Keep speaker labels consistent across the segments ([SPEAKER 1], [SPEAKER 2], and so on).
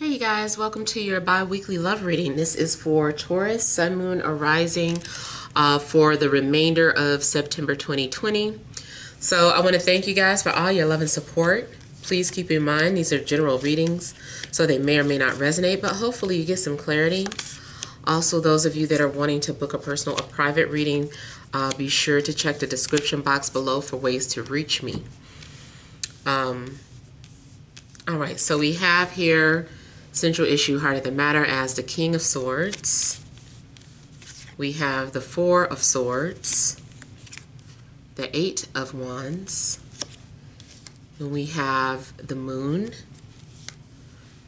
[SPEAKER 1] Hey you guys, welcome to your bi-weekly love reading. This is for Taurus, Sun, Moon, Arising uh, for the remainder of September 2020. So I want to thank you guys for all your love and support. Please keep in mind these are general readings, so they may or may not resonate, but hopefully you get some clarity. Also, those of you that are wanting to book a personal or private reading, uh, be sure to check the description box below for ways to reach me. Um, all right, so we have here central issue, heart of the matter, as the King of Swords. We have the Four of Swords, the Eight of Wands, and we have the Moon,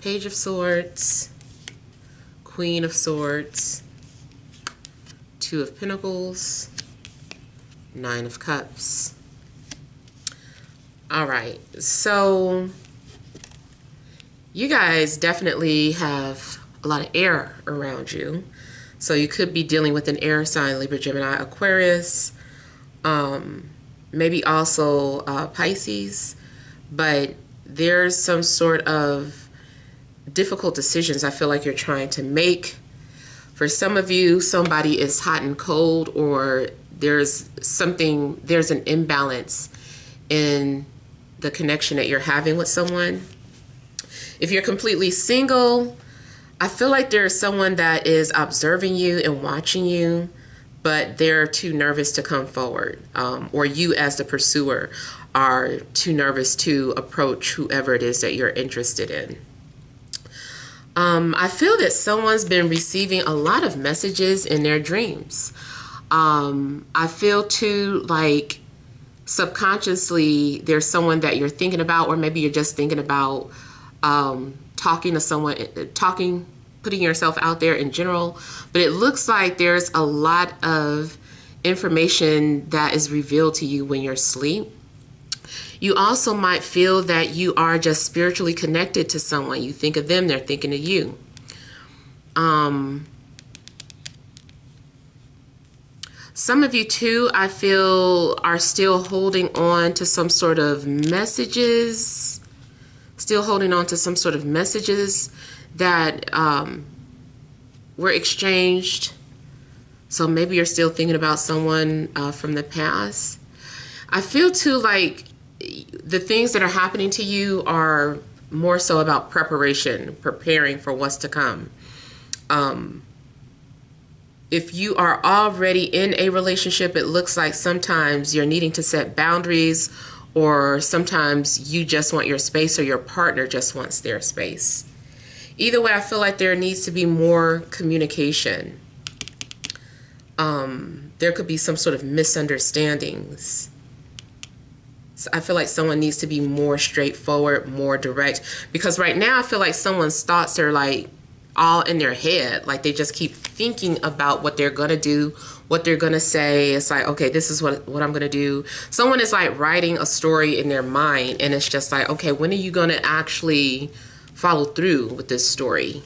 [SPEAKER 1] Page of Swords, Queen of Swords, Two of Pentacles, Nine of Cups. All right, so you guys definitely have a lot of air around you. So you could be dealing with an air sign, Libra, Gemini, Aquarius, um, maybe also uh, Pisces, but there's some sort of difficult decisions I feel like you're trying to make. For some of you, somebody is hot and cold, or there's something, there's an imbalance in the connection that you're having with someone. If you're completely single, I feel like there's someone that is observing you and watching you, but they're too nervous to come forward. Um, or you, as the pursuer, are too nervous to approach whoever it is that you're interested in. Um, I feel that someone's been receiving a lot of messages in their dreams. Um, I feel too like subconsciously there's someone that you're thinking about, or maybe you're just thinking about um, talking to someone, talking, putting yourself out there in general. But it looks like there's a lot of information that is revealed to you when you're asleep. You also might feel that you are just spiritually connected to someone. You think of them, they're thinking of you. Um, some of you, too, I feel are still holding on to some sort of messages, still holding on to some sort of messages that um, were exchanged. So maybe you're still thinking about someone uh, from the past. I feel, too, like the things that are happening to you are more so about preparation, preparing for what's to come. Um, if you are already in a relationship, it looks like sometimes you're needing to set boundaries, or sometimes you just want your space, or your partner just wants their space. Either way, I feel like there needs to be more communication. Um, there could be some sort of misunderstandings So I feel like someone needs to be more straightforward, more direct. Because right now, I feel like someone's thoughts are like all in their head. Like they just keep thinking about what they're gonna do, what they're gonna say. It's like, okay, this is what what I'm gonna do. Someone is like writing a story in their mind, and it's just like, okay, when are you gonna actually follow through with this story?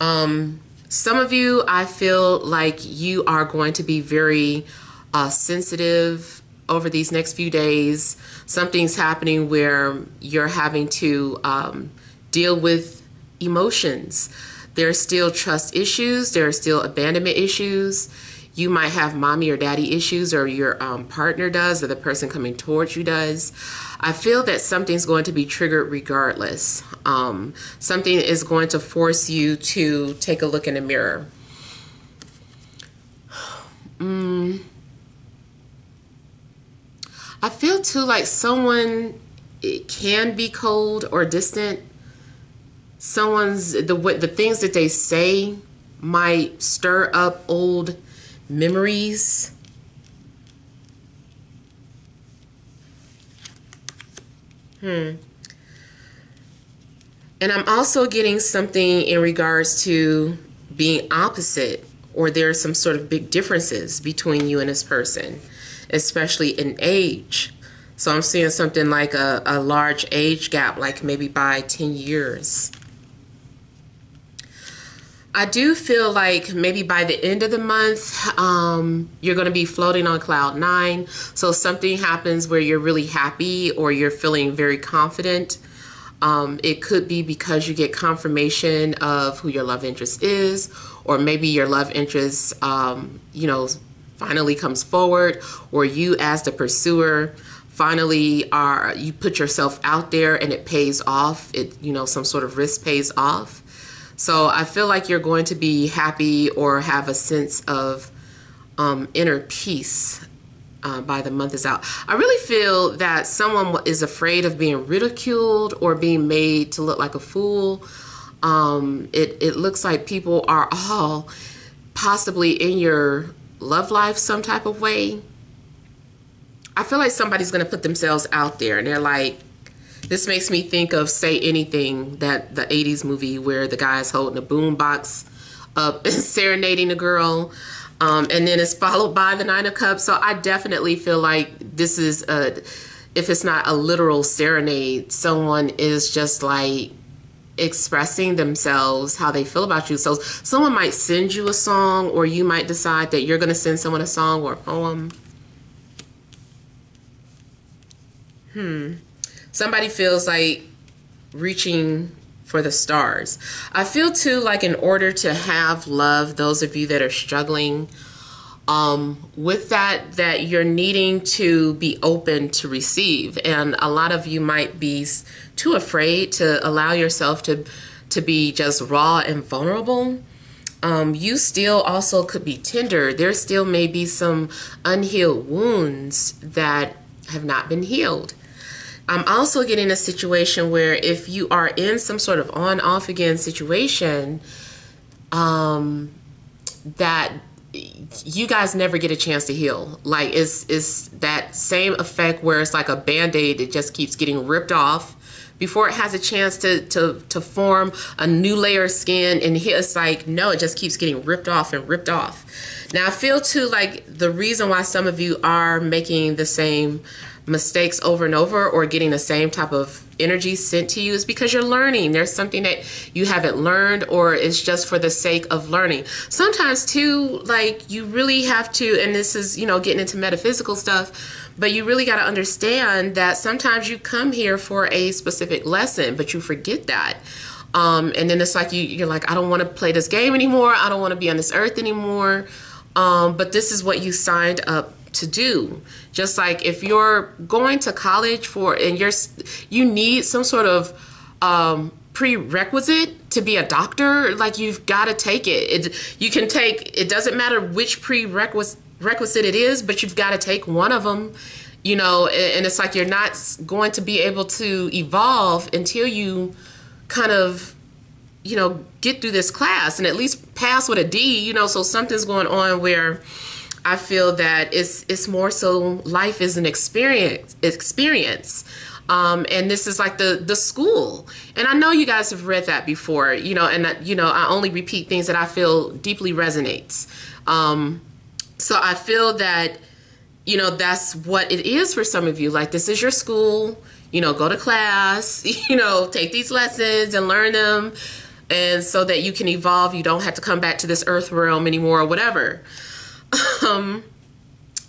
[SPEAKER 1] Um, some of you, I feel like you are going to be very uh, sensitive over these next few days, something's happening where you're having to um, deal with emotions. There are still trust issues, there are still abandonment issues. You might have mommy or daddy issues, or your um, partner does, or the person coming towards you does. I feel that something's going to be triggered regardless. Um, something is going to force you to take a look in the mirror. Mm. I feel too like someone it can be cold or distant. Someone's the the things that they say might stir up old memories. Hmm. And I'm also getting something in regards to being opposite, or there's some sort of big differences between you and this person especially in age. So I'm seeing something like a, a large age gap, like maybe by 10 years. I do feel like maybe by the end of the month, um, you're going to be floating on cloud nine. So something happens where you're really happy or you're feeling very confident. Um, it could be because you get confirmation of who your love interest is, or maybe your love interest, um, you know, finally comes forward, or you as the pursuer finally are you put yourself out there and it pays off. It you know some sort of risk pays off. So I feel like you're going to be happy or have a sense of um, inner peace uh, by the month is out. I really feel that someone is afraid of being ridiculed or being made to look like a fool. Um, it, it looks like people are all possibly in your love life some type of way. I feel like somebody's going to put themselves out there and they're like, this makes me think of Say Anything, that the 80s movie where the guy's holding a boom box up and serenading a girl. Um, and then it's followed by the Nine of Cups. So I definitely feel like this is a, if it's not a literal serenade, someone is just like expressing themselves how they feel about you. So someone might send you a song, or you might decide that you're going to send someone a song or a poem. Hmm. Somebody feels like reaching for the stars. I feel too like in order to have love, those of you that are struggling um, with that, that you're needing to be open to receive. And a lot of you might be too afraid to allow yourself to, to be just raw and vulnerable. Um, you still also could be tender. There still may be some unhealed wounds that have not been healed. I'm also getting a situation where if you are in some sort of on off again situation, um, that you guys never get a chance to heal. Like it's it's that same effect where it's like a band-aid that just keeps getting ripped off before it has a chance to to to form a new layer of skin and it's like no it just keeps getting ripped off and ripped off now i feel too like the reason why some of you are making the same mistakes over and over or getting the same type of energy sent to you is because you're learning. There's something that you haven't learned or it's just for the sake of learning. Sometimes too, like you really have to, and this is, you know, getting into metaphysical stuff, but you really got to understand that sometimes you come here for a specific lesson, but you forget that. Um, and then it's like you, you're like, I don't want to play this game anymore. I don't want to be on this earth anymore. Um, but this is what you signed up to do. Just like if you're going to college for and you're you need some sort of um, prerequisite to be a doctor, like you've got to take it. it. You can take it doesn't matter which prerequisite requisite it is, but you've got to take one of them. You know, and it's like you're not going to be able to evolve until you kind of you know get through this class and at least pass with a D. You know, so something's going on where I feel that it's it's more so life is an experience experience. Um, and this is like the the school and i know you guys have read that before you know and you know i only repeat things that i feel deeply resonates um, so i feel that you know that's what it is for some of you. Like this is your school. You know go to class you know take these lessons and learn them. And so that you can evolve. You don't have to come back to this earth realm anymore or whatever. Um,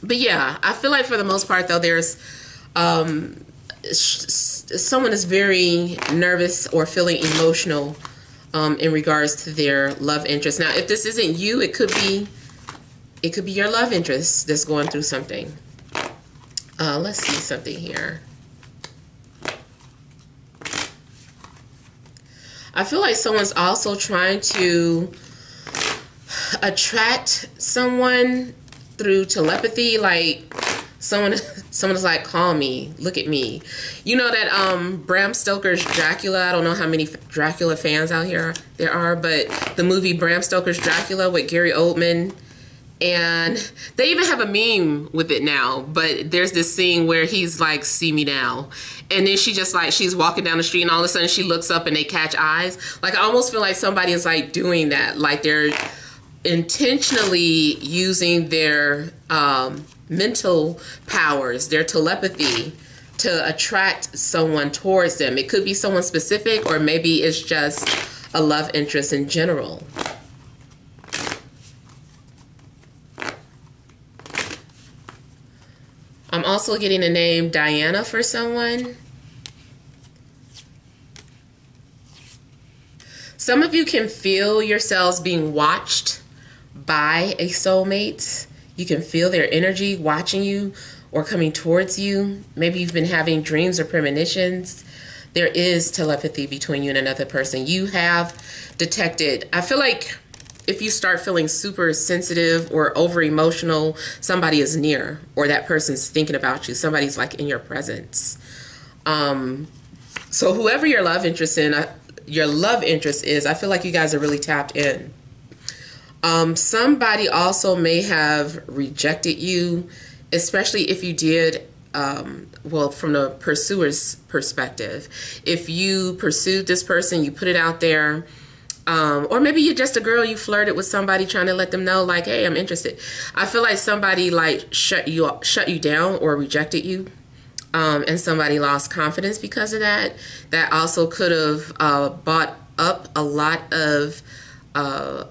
[SPEAKER 1] but yeah, I feel like for the most part though, there's um, someone is very nervous or feeling emotional um, in regards to their love interest. Now, if this isn't you, it could be it could be your love interest that's going through something. Uh, let's see something here. I feel like someone's also trying to attract someone through telepathy like someone someone's like call me look at me you know that um bram stoker's dracula i don't know how many dracula fans out here there are but the movie bram stoker's dracula with gary oldman and they even have a meme with it now but there's this scene where he's like see me now and then she just like she's walking down the street and all of a sudden she looks up and they catch eyes like i almost feel like somebody is like doing that like they're intentionally using their um, mental powers, their telepathy, to attract someone towards them. It could be someone specific, or maybe it's just a love interest in general. Also getting a name Diana for someone. Some of you can feel yourselves being watched by a soulmate. You can feel their energy watching you or coming towards you. Maybe you've been having dreams or premonitions. There is telepathy between you and another person. You have detected, I feel like if you start feeling super sensitive or over emotional, somebody is near or that person's thinking about you. Somebody's like in your presence. Um, so whoever your love interest in, uh, your love interest is, I feel like you guys are really tapped in. Um, somebody also may have rejected you, especially if you did. Um, well, from the pursuer's perspective, if you pursued this person, you put it out there um, or maybe you're just a girl, you flirted with somebody trying to let them know, like, hey, I'm interested. I feel like somebody like shut you shut you down or rejected you. Um, and somebody lost confidence because of that. That also could have uh, brought up a lot of uh,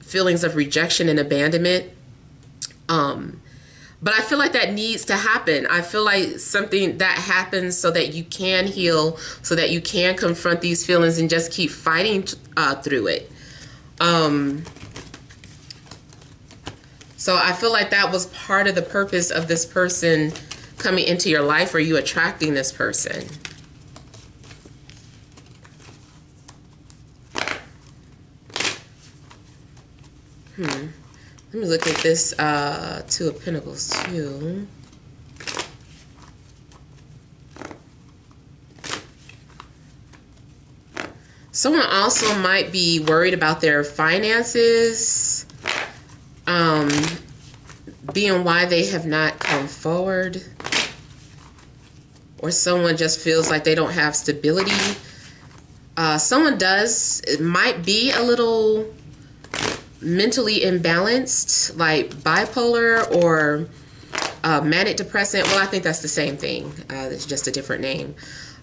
[SPEAKER 1] feelings of rejection and abandonment. Um, but I feel like that needs to happen. I feel like something that happens so that you can heal, so that you can confront these feelings and just keep fighting uh, through it. Um, so I feel like that was part of the purpose of this person coming into your life or you attracting this person. Hmm. Let me look at this uh, Two of Pentacles too. Someone also might be worried about their finances, um, being why they have not come forward, or someone just feels like they don't have stability. Uh, someone does, it might be a little mentally imbalanced, like bipolar or uh, manic depressant. Well, I think that's the same thing. Uh, it's just a different name.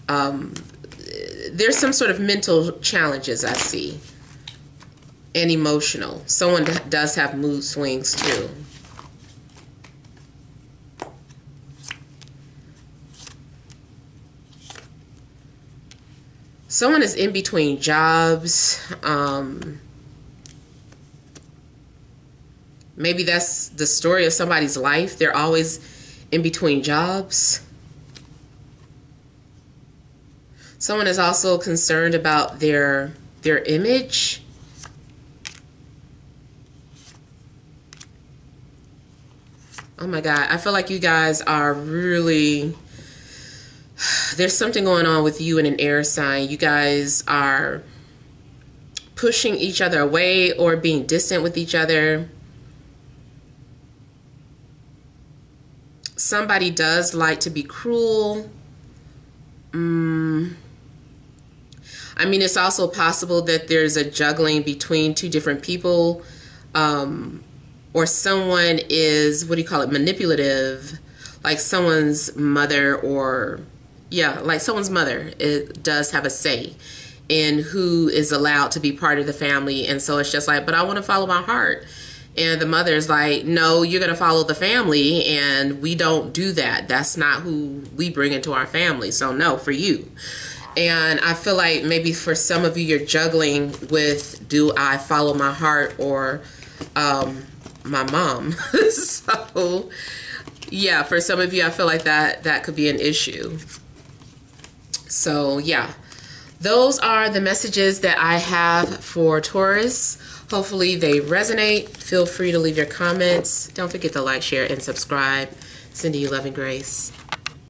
[SPEAKER 1] Um, there's some sort of mental challenges I see and emotional. Someone does have mood swings too. Someone is in between jobs. Um, Maybe that's the story of somebody's life. They're always in between jobs. Someone is also concerned about their their image. Oh my God, I feel like you guys are really, there's something going on with you in an air sign. You guys are pushing each other away or being distant with each other. Somebody does like to be cruel. Mm. I mean, it's also possible that there's a juggling between two different people, um, or someone is, what do you call it, manipulative, like someone's mother, or yeah, like someone's mother it does have a say in who is allowed to be part of the family. And so it's just like, but I want to follow my heart. And the mother's like, no, you're going to follow the family, and we don't do that. That's not who we bring into our family. So, no, for you. And I feel like maybe for some of you, you're juggling with do I follow my heart or um, my mom? so, yeah, for some of you, I feel like that that could be an issue. So, yeah, those are the messages that I have for Taurus. Hopefully they resonate. Feel free to leave your comments. Don't forget to like, share, and subscribe. Sending you love and grace.